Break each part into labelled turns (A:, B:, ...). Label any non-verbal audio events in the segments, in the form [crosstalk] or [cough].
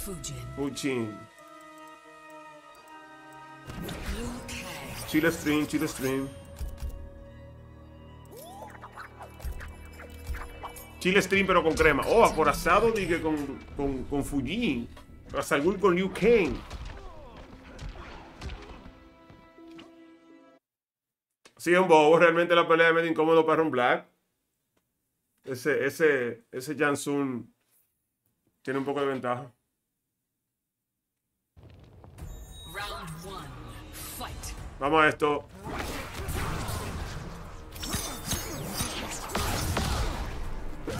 A: Fujin. Chile Stream, Chile Stream. Chile Stream pero con crema. Oh, acorazado dije con, con, con Fujin. Razalgul con Liu Kang. Sí, un bobo. Realmente la pelea es medio incómodo para un Black. Ese, ese, ese Jansun tiene un poco de ventaja. Vamos a esto.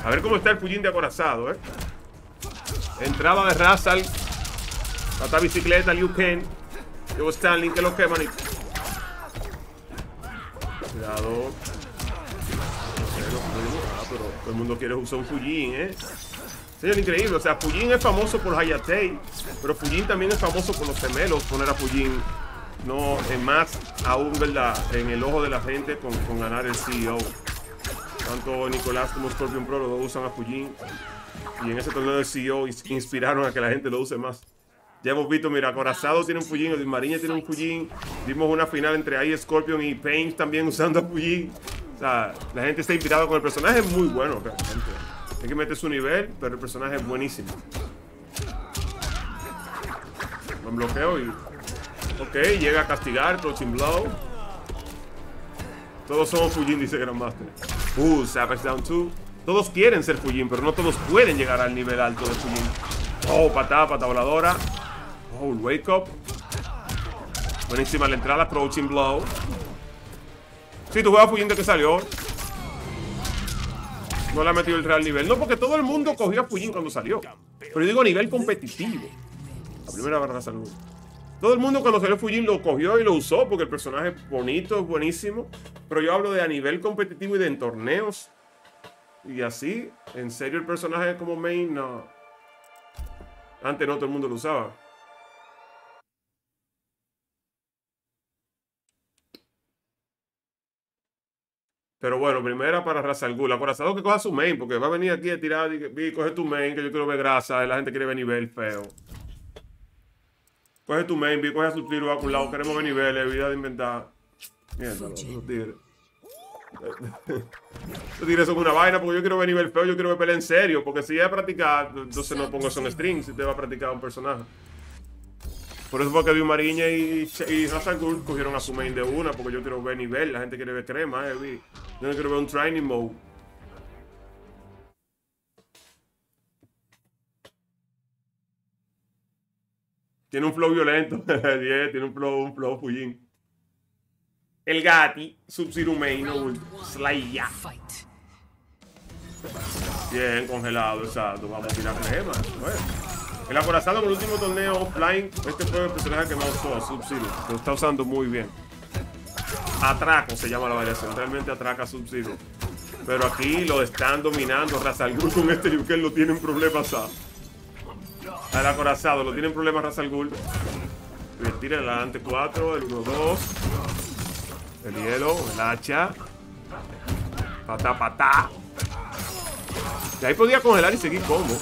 A: A ver cómo está el pullín de acorazado, ¿eh? Entrada de Razal. Pata bicicleta, Liu Kang. Llevo Stanley, que lo que. Cuidado. Ah, pero todo el mundo quiere usar un Fujin, ¿eh? Señor, increíble. O sea, Fujin es famoso por Hayatei, pero Fujin también es famoso por los gemelos. Poner a Fujin, no, en más aún, ¿verdad? En el ojo de la gente con, ganar el CEO. Tanto Nicolás como Scorpion Pro los dos usan a Fujin. Y en ese torneo del CEO inspiraron a que la gente lo use más. Ya hemos visto, mira, Corazado tiene un Fujin, el Mariña tiene un Fujin. Vimos una final entre ahí Scorpion y Pain también usando a Fujin. O sea, la gente está inspirada con el personaje, es muy bueno realmente. Hay que meter su nivel, pero el personaje es buenísimo. Buen bloqueo y... Ok, llega a castigar, Crouching Blow. Todos somos Fujin, dice Grandmaster. Uh, Savage Down 2. Todos quieren ser Fujin, pero no todos pueden llegar al nivel alto de Fujin. Oh, patada, patada voladora. Oh, wake up. Buenísima la entrada, crouching blow. Sí, tú juegas Fujin de que salió. No le ha metido el real nivel. No, porque todo el mundo cogió a Fujin cuando salió. Pero yo digo a nivel competitivo. La primera barra salud. Todo el mundo cuando salió Fujin lo cogió y lo usó porque el personaje es bonito, es buenísimo. Pero yo hablo de a nivel competitivo y de en torneos. Y así, en serio el personaje como main, no. Antes no todo el mundo lo usaba. Pero bueno, primera para Razal Ghul. Acorazado que coja su main, porque va a venir aquí a tirar y coge tu main, que yo quiero ver grasa, y la gente quiere ver nivel feo. Coge tu main, vi, coge a su tiro va un lado, queremos ver niveles, vida de inventar. Mierda, los tigres. [laughs] Los tigres son una vaina, porque yo quiero ver nivel feo, yo quiero ver pelea en serio, porque si es a practicar, entonces no pongo son strings si te va a practicar un personaje. Por eso fue que Dio Mariña y, y Ghul cogieron a su main de una, porque yo quiero ver nivel, la gente quiere ver crema, eh, vi. Yo no quiero ver un training mode. Tiene un flow violento. [laughs] tiene un flow, un flow Fujin. El Gati, Sub-Zero Main, Slaya. Bien, congelado, exacto. Vamos a tirar crema. El acorazado en el último torneo offline, este fue el personaje que me gustó, Sub-Zero. Lo está usando muy bien. Atraco se llama la variación. Realmente atraca Sub-Zero. Pero aquí lo están dominando. Razal con este Liu lo tienen problemas a. Al acorazado, lo tienen problemas Razal. Le tira el adelante 4, el 1-2. El hielo, el hacha. Patá, patá. Y ahí podía congelar y seguir combo.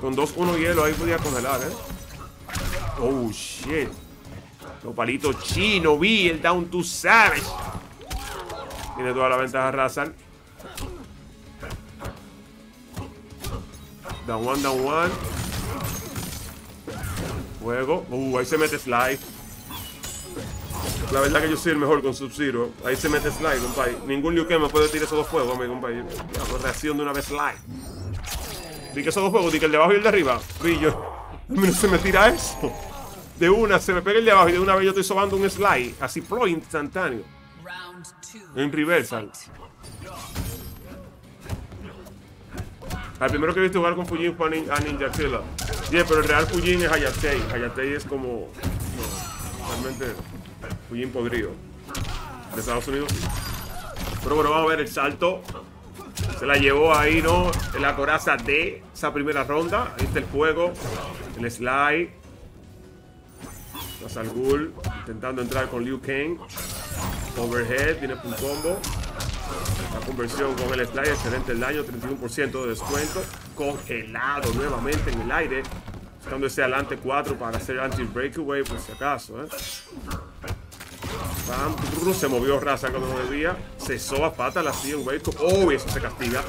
A: Con 2-1 hielo ahí podía congelar, ¿eh? Oh, shit. Los palitos chinos, vi el down to savage. Tiene toda la ventaja Razal. Down one, down one. Fuego. Uh, ahí se mete slide. La verdad que yo soy el mejor con Sub-Zero. Ahí se mete slide, compadre. Ningún Liu me puede tirar esos dos fuegos, mi compadre. Reacción de una vez slide. Di que esos dos fuegos, di que el de abajo y el de arriba. Brillo. No se me tira eso. De una, se me pega el de abajo y de una vez yo estoy sobando un slide. Así, pro instantáneo. En reversal. Al primero que he visto jugar con Fujin fue a Ninja Killer. Yeah, pero el real Fujin es Hayatei. Hayatei es como. Realmente. Fujin podrido. De Estados Unidos. Pero bueno, vamos a ver el salto. Se la llevó ahí, ¿no? En la coraza de esa primera ronda. Ahí está el fuego. El slide. Razal Ghul intentando entrar con Liu Kang. Overhead, viene un combo. La conversión con el slide, excelente el daño, 31% de descuento. Congelado nuevamente en el aire. Buscando ese adelante 4 para hacer anti-breakaway por si acaso. ¿eh? Bam, se movió raza cuando no debía. Se soba pata la en Wake. Oh, eso se castiga.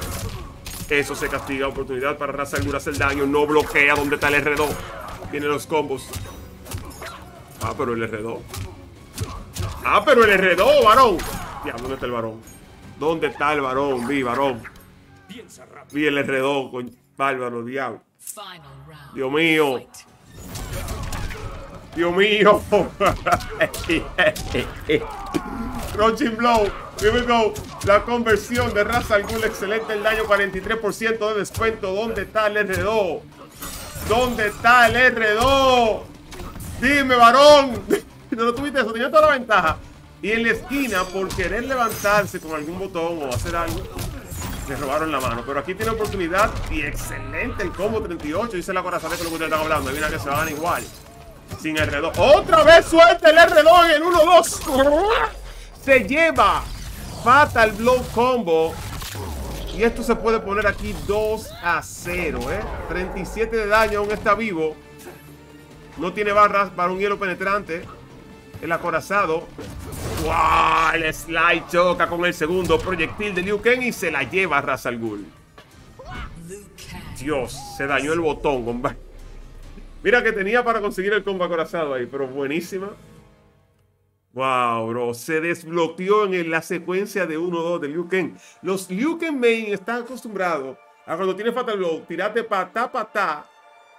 A: Eso se castiga. Oportunidad para Raza Gur hacer daño. No bloquea donde está el R2. Vienen los combos. Ah, pero el R2. Ah, pero el R2, varón. Diablo, ¿dónde está el varón? ¿Dónde está el varón? Vi, varón. Vi el R2 con bárbaro, diablo. Dios mío. Dios mío. [laughs] Crouching Blow. Here we go. La conversión de Raza al Excelente el daño. 43% de descuento. ¿Dónde está el R2? ¿Dónde está el R2? Dime, varón. [laughs] No lo tuviste eso. Tenía toda la ventaja. Y en la esquina, por querer levantarse con algún botón o hacer algo, le robaron la mano. Pero aquí tiene oportunidad y excelente el combo 38. Dice la corazón con lo que ustedes están hablando. Mira que se van igual. Sin R2. Otra vez suelta el R2 en el 1-2. Se lleva Fatal Blow Combo. Y esto se puede poner aquí 2 a 0, ¿eh? 37 de daño, aún está vivo. No tiene barras para un hielo penetrante. El acorazado. ¡Wow! El slide choca con el segundo proyectil de Liu Kang y se la lleva a Razal Ghul. Dios, se dañó el botón, compa. Mira que tenía para conseguir el combo acorazado ahí, pero buenísima. Wow, bro. Se desbloqueó en la secuencia de 1-2 de Liu Kang. Los Liu Kang main están acostumbrados a cuando tiene Fatal Blow, tirate patá patá,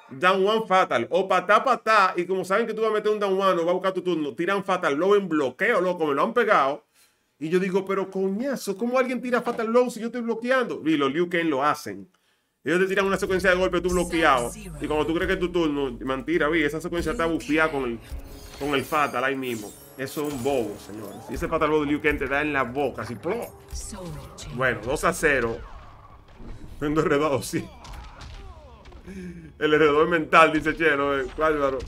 A: down one fatal. O patá patá, y como saben que tú vas a meter un down one o vas a buscar tu turno, tiran Fatal Blow en bloqueo, loco, me lo han pegado. Y yo digo, pero coñazo, ¿cómo alguien tira Fatal Blow si yo estoy bloqueando? Y los Liu Kang lo hacen. Ellos te tiran una secuencia de golpe, tú bloqueado. Y cuando tú crees que es tu turno, mentira, vi, esa secuencia está bufiada con el, con el Fatal ahí mismo. Eso es un bobo, señores. Y ese Fatal de Liu Kang te da en la boca, así. Bueno, 2 a 0. Vendo heredado, sí. El heredor mental, dice Cheno, eh, Álvaro.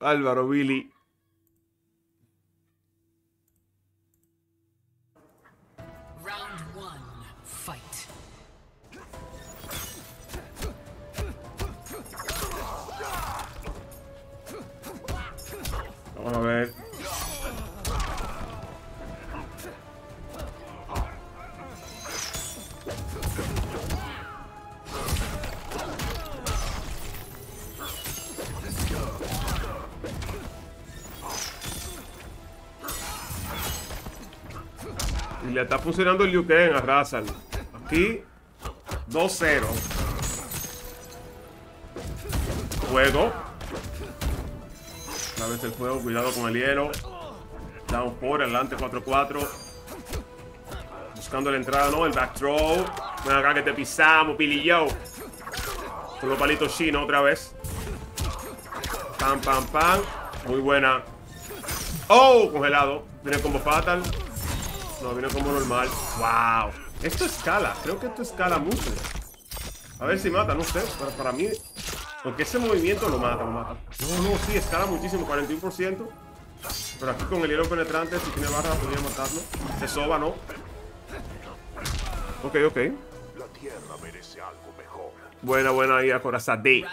A: Álvaro, Billy. Está funcionando el Liu Kang a Razal. Aquí, 2-0. Juego. Otra vez el juego, cuidado con el hielo. Down por adelante 4-4. Buscando la entrada, ¿no? El back throw. Ven acá que te pisamos, pilillo. Con los palitos chino otra vez. Pam, pam, pam. Muy buena. ¡Oh! Congelado. Viene como fatal. No, viene como normal. ¡Wow! Esto escala. Creo que esto escala mucho. A ver si mata, no sé. Pero para mí porque ese movimiento lo mata, lo mata. No, no, sí, escala muchísimo, 41%. Pero aquí con el hielo penetrante, si tiene barra, podría matarlo. Se soba, ¿no? Ok, ok. La tierra merece algo mejor. Buena, buena ahí a Corazón D.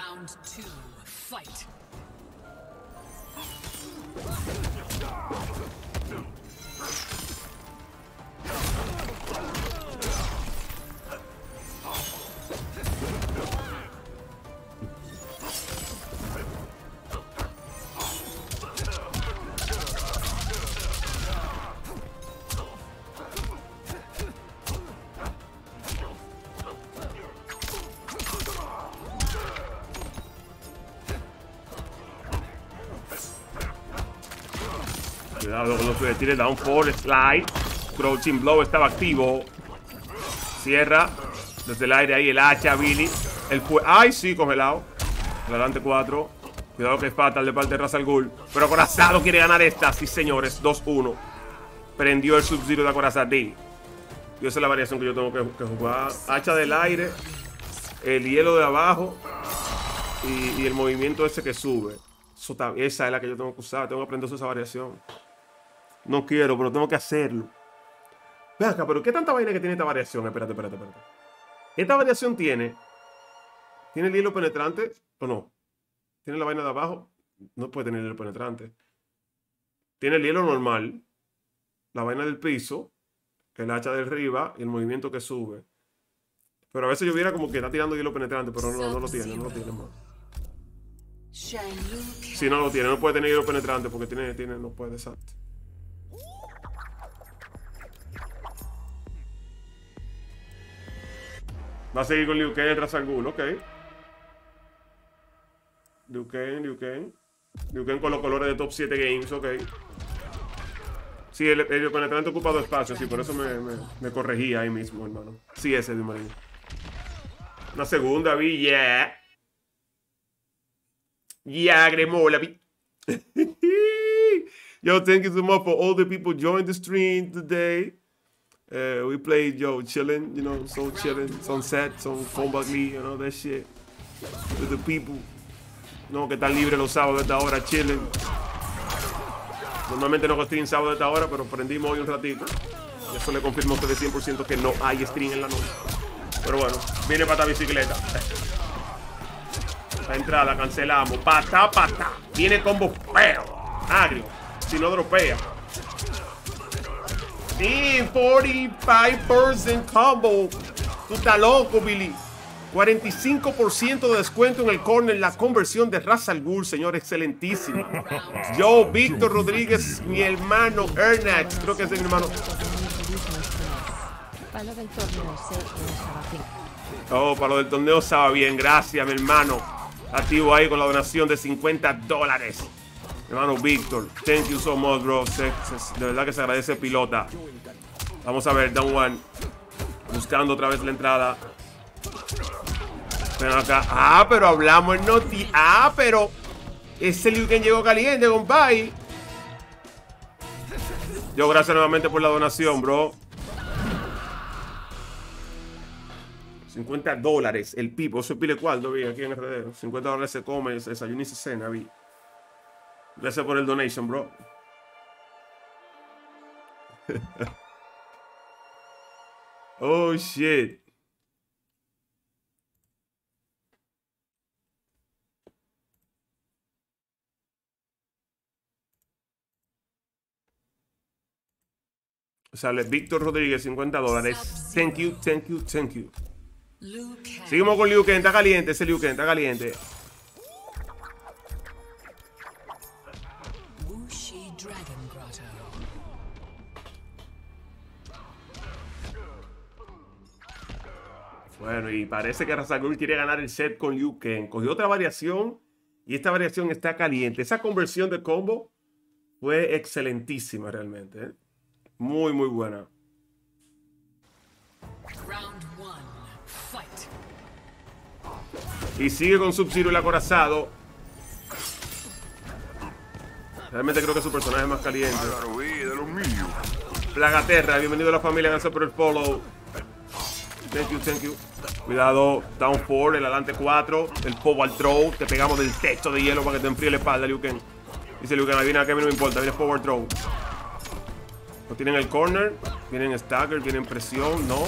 A: Cuidado con los proyectiles. Down for slide. Crouching blow estaba activo. Cierra. Desde el aire ahí el hacha, Billy. El ¡Ay, sí! Congelado. Adelante 4. Cuidado que es fatal de parte de Razal Ghul. Pero Acorazado quiere ganar esta. Sí, señores. 2-1. Prendió el Sub-Zero de Acorazado. Y esa es la variación que yo tengo que, jugar. Hacha del aire. El hielo de abajo. Y, y el movimiento ese que sube. esa es la que yo tengo que usar. Tengo que aprender esa variación. No quiero, pero tengo que hacerlo. Ven acá, pero ¿qué tanta vaina que tiene esta variación? Espérate, espérate, espérate. Esta variación tiene... ¿Tiene el hilo penetrante o no? ¿Tiene la vaina de abajo? No puede tener el hilo penetrante. Tiene el hielo normal. La vaina del piso. El hacha de arriba y el movimiento que sube. Pero a veces yo viera como que está tirando hielo penetrante, pero no, no lo tiene, no lo tiene más. Si no lo tiene, no puede tener hielo penetrante porque tiene, tiene, no puede, exacto. Va a seguir con Liu Kang Razagul, ok. Liu Kang, Liu Kang. Liu Kang con los colores de top 7 games, ok. Sí, el, el penetrante ocupa dos espacios, sí, por eso me, me, corregía ahí mismo, hermano. Sí, ese de Marín. Una segunda, vi, yeah. Yeah, Gremola, vi. [laughs] Yo, thank you so much for all the people joined the stream today. Uh, we played, yo, chilling, you know, so chilling, sunset, some combat league, you know, that shit. With the people. No, que están libres los sábados de esta hora, chilling. Normalmente no stream sábado de esta hora, pero prendimos hoy un ratito. Eso le confirmo a ustedes 100% que no hay stream en la noche. Pero bueno, viene pata bicicleta. La entrada, cancelamos. Pata, pata. Viene combo feo. Agrio. Si no dropea. Sí, 45% combo. Tú estás loco, Billy. 45% de descuento en el corner, la conversión de Ra's al Ghul, señor, excelentísima. Yo, Víctor Rodríguez, mi hermano Ernax, creo que es mi hermano.
B: Palo del torneo
A: Oh, para lo del torneo estaba bien, gracias, mi hermano. Activo ahí con la donación de 50 dólares. Hermano Víctor, thank you so much, bro. de verdad que se agradece pilota. Vamos a ver, down one. Buscando otra vez la entrada. Ven acá. Ah, pero hablamos en Noti. Ah, pero. Ese Liu llegó caliente, compadre. Yo, gracias nuevamente por la donación, bro. 50 dólares el pipo. Eso es pile cuarto, vi, aquí en RD. 50 dólares se come, se desayuna y se cena, vi. Gracias por el donation, bro. [laughs] oh, shit. Sale Víctor Rodríguez, 50 dólares. Thank you, thank you, thank you. Seguimos con Liu Kang, está caliente, ese Liu Kang, está caliente. Bueno, y parece que Razagul quiere ganar el set con Liu Kang. Cogió otra variación y esta variación está caliente. Esa conversión de combo fue excelentísima realmente. ¿eh? Muy, muy buena. Y sigue con Sub-Zero el acorazado. Realmente creo que su personaje es más caliente. Plagaterra, bienvenido a la familia, gracias por el follow. Thank you, thank you. Cuidado, down 4, el adelante 4, el forward throw, te pegamos del techo de hielo para que te enfríe la espalda, Liu Kang. Dice Liu Kang, viene que a mí no me importa, viene forward throw. No tienen el corner, vienen stagger, vienen presión, no.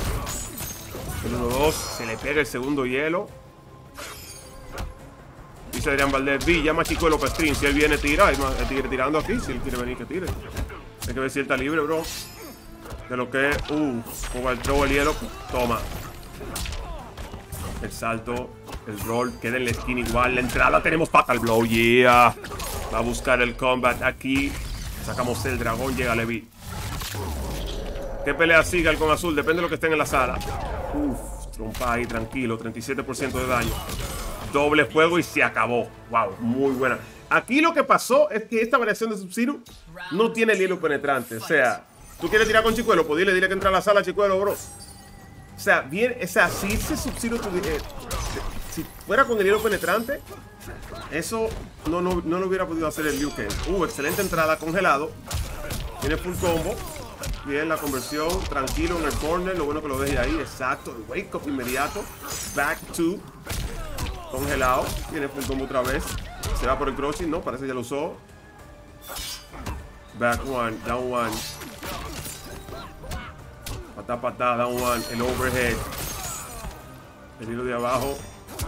A: El 1-2, se le pega el segundo hielo. Dice Adrián Valdés, vi, llama a Chico de López Stream. Si él viene, tira. El tigre tirando aquí. Si él quiere venir, que tire. Hay que ver si él está libre, bro. De lo que es. Uh, como el el hielo. Toma. El salto. El roll. Queda en la esquina igual. La entrada tenemos Fatal Blow. Yeah. Va a buscar el combat aquí. Sacamos el dragón. Llega Levi. ¿Qué pelea siga el con azul? Depende de lo que estén en la sala. Uf, trompa ahí, tranquilo. 37% de daño. Doble fuego y se acabó. Wow, muy buena. Aquí lo que pasó es que esta variación de Sub-Zero no tiene el hielo penetrante. O sea, tú quieres tirar con Chicuelo, pues dile, dile que entra a la sala, Chicuelo, bro. O sea, bien, o sea, si ese Sub-Zero eh, si fuera con el hielo penetrante, eso no, no, no lo hubiera podido hacer el Liu Kang. Uh, excelente entrada, congelado. Tiene full combo. Bien, la conversión, tranquilo en el corner. Lo bueno que lo deje ahí, exacto. El wake up inmediato. Back to. Congelado. Tiene full combo otra vez. Se va por el crossing. No, parece que ya lo usó. Back one, down one. Patá, down one. El overhead. El hilo de abajo.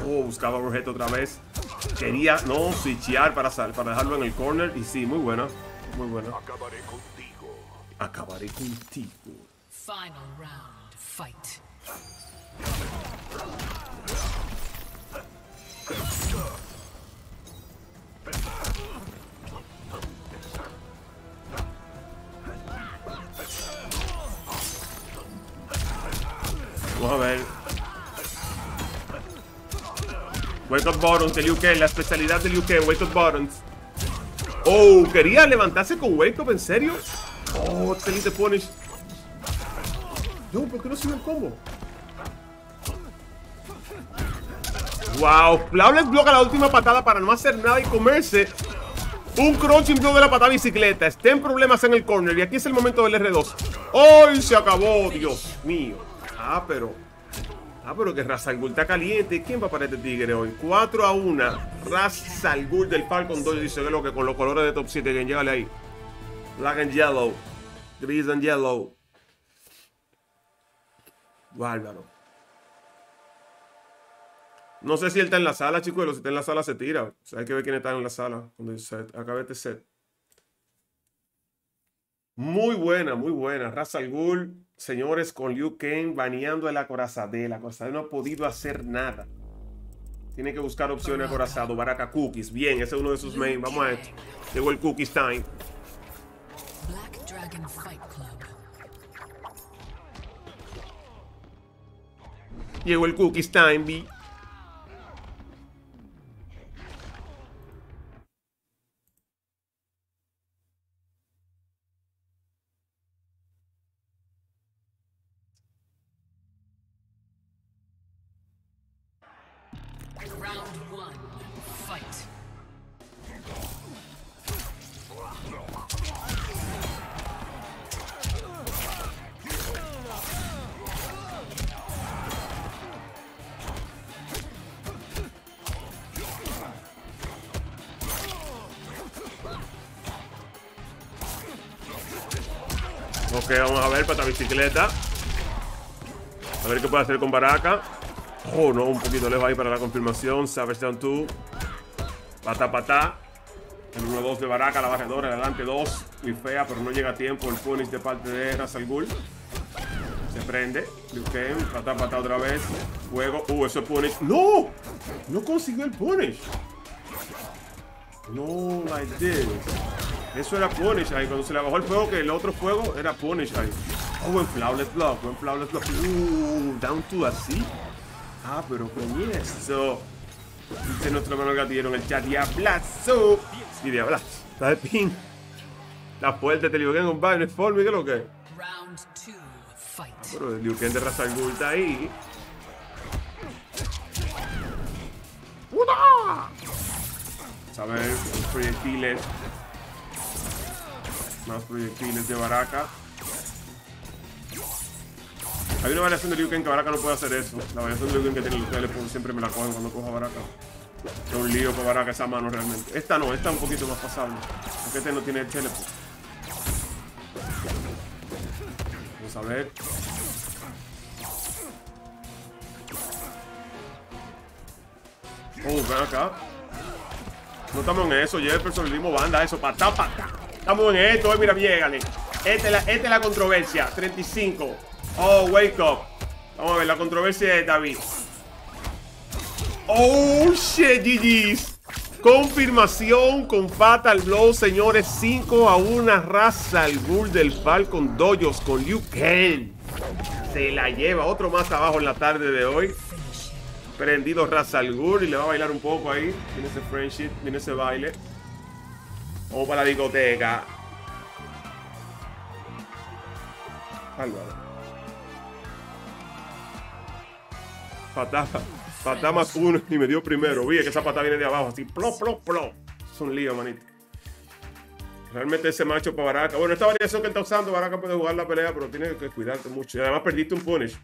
A: Oh, buscaba overhead otra vez. Quería, no, switchear para, para dejarlo en el corner. Y sí, muy buena. Muy buena. Acabaré contigo. Acabaré contigo. Final round, fight. Vamos a ver. Wake up Bottoms de Liu Kang, la especialidad de Liu Kang, Wake up Bottoms. Oh, quería levantarse con Wake up, ¿en serio? Oh, excelente punish. No, ¿por qué no sube el combo? Wow, Flawless bloca la última patada para no hacer nada y comerse un crunching blow de la patada bicicleta. Está en problemas en el corner y aquí es el momento del R2. ¡Hoy se acabó! Dios mío. Ah, pero. Ah, pero que Razalgul está caliente. ¿Quién va para este tigre hoy? 4 a 1. Razalgul del Falcon 2. Dice que lo que con los colores de top 7. Que llegale ahí. Black and yellow. Gris and yellow. Bárbaro. No sé si él está en la sala, chicos. Si está en la sala, se tira. Hay que ver quién está en la sala cuando acabe este set. Muy buena, muy buena. Ra's al señores, con Liu Kang baneando el acorazado. El acorazado no ha podido hacer nada. Tiene que buscar opciones acorazado. Baraka Cookies. Bien, ese es uno de sus main. Vamos a esto. Llegó el Cookies Time. Black Dragon Fight Club. Llegó el Cookies Time, B. Ok, vamos a ver para bicicleta. A ver qué puede hacer con Baraka. Oh, no, un poquito lejos ahí para la confirmación. Savage down 2. Pata, pata. El 1-2 de Baraka, la barredora, adelante 2. Muy fea, pero no llega a tiempo el punish de parte de Razal Ghul. Se prende. Liu Kang, pata, pata otra vez. Juego. Uh, eso es punish. ¡No! No consiguió el punish. No, like this. Eso era Punish ahí. Cuando se le bajó el fuego, que el otro fuego era Punish ahí. Oh, buen Flawless Block. Buen Flawless Block. Uh, down to así. Ah, pero con eso. Dice nuestro hermano gatillero en el chat. Diablazo. Sí, diablazo. Está de pin. La fuerte de Liu Kang con Banner Form. ¿Qué es lo que es? Pero el Liu Kang de Ghul está ahí. ¡Una! A ver, los proyectiles. Más proyectiles de Baraka. Hay una variación de Liu Kang que Baraka no puede hacer eso. La variación de Liu Kang que tiene los telepon siempre me la cogen cuando cojo a Baraka. Es un lío para Baraka esa mano realmente. Esta no, esta es un poquito más pasable. Porque este no tiene el telepon. Vamos a ver. Oh, ven acá. No estamos en eso, Jefferson, el mismo banda, eso, patá, patá. Estamos en esto, mira, llégale. Esta es, la, esta es la controversia, 35. Oh, wake up. Vamos a ver, la controversia de David. Oh, shit, GG's. Confirmación con Fatal Blow, señores. 5 a 1 raza al Bull del Falcon Dojos con Liu Kang. Se la lleva otro más abajo en la tarde de hoy prendido Razal y le va a bailar un poco ahí. Tiene ese friendship, tiene ese baile. Vamos para la discoteca. Álvaro. Patada. Patada más uno y me dio primero. Vi que esa patada viene de abajo, así, plop, plop, plop. Es un lío, manito. Realmente ese macho para Baraka. Bueno, esta variación que está usando, Baraka puede jugar la pelea, pero tiene que cuidarte mucho. Y además perdiste un punish.